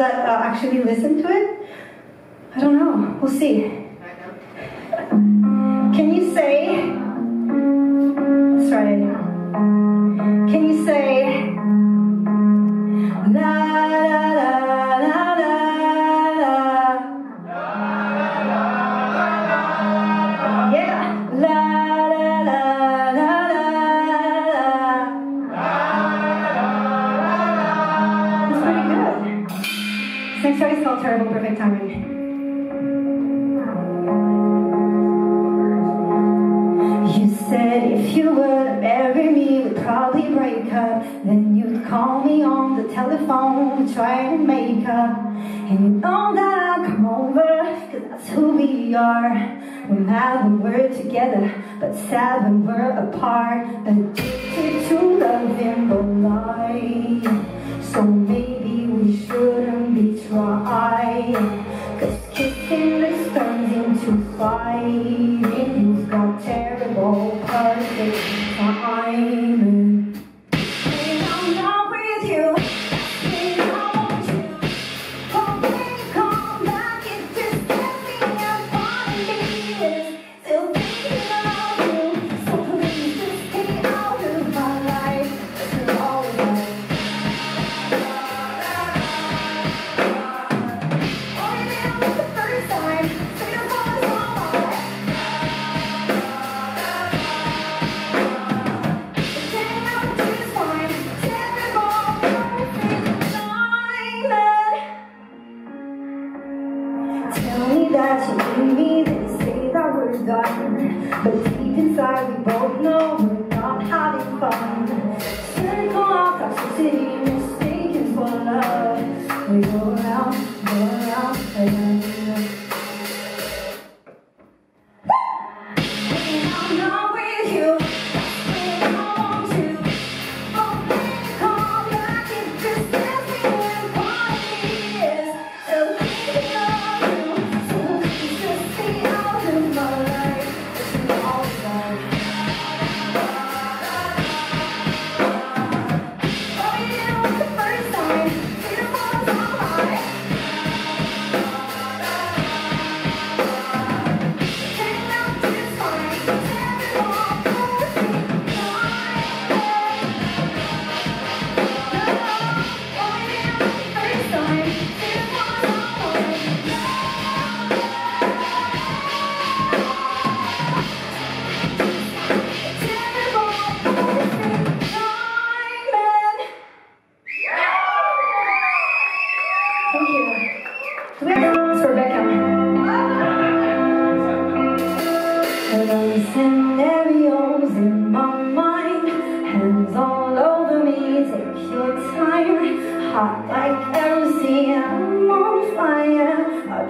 that uh, actually listen to it? I don't know. We'll see. seven were we're apart Addicted to love and the So maybe we shouldn't be trying Cause kissing this turns into fight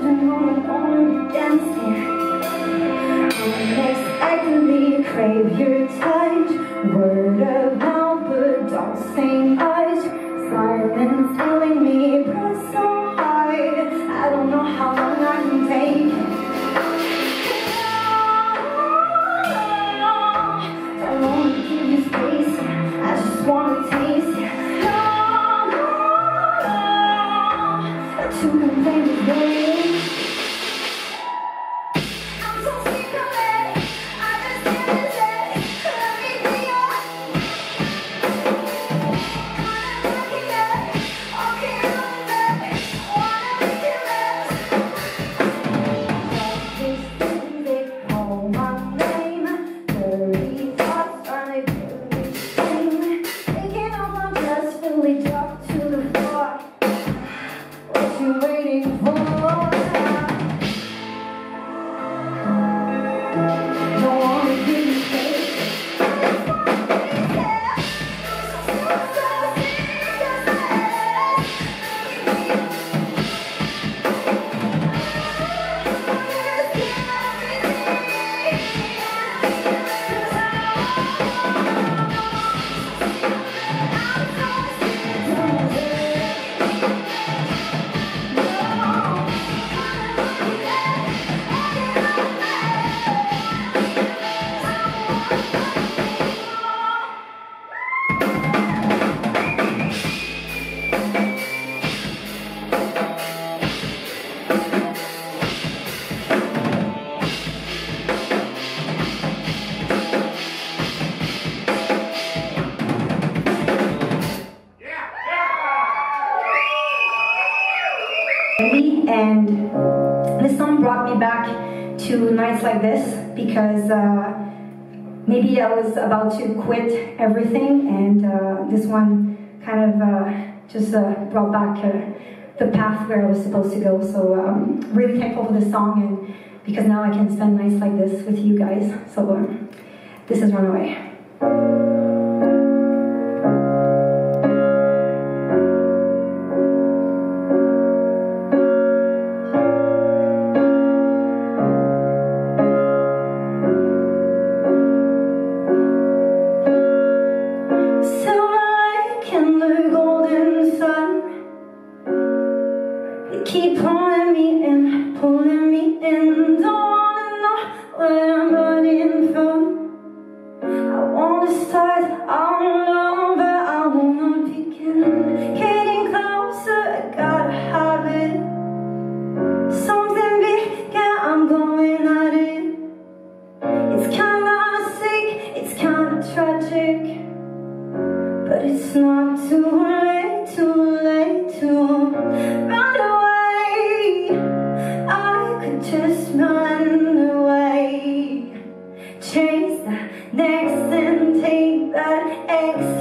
afternoon and only dancing. I can be crave your touch. Word about the dancing eyes, silence telling me. I was about to quit everything, and uh, this one kind of uh, just uh, brought back uh, the path where I was supposed to go. So um, really thankful for this song, and because now I can spend nights like this with you guys. So um, this is Runaway. eggs.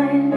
time.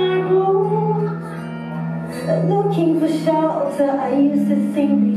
Like wolves? Looking for shelter, I used to think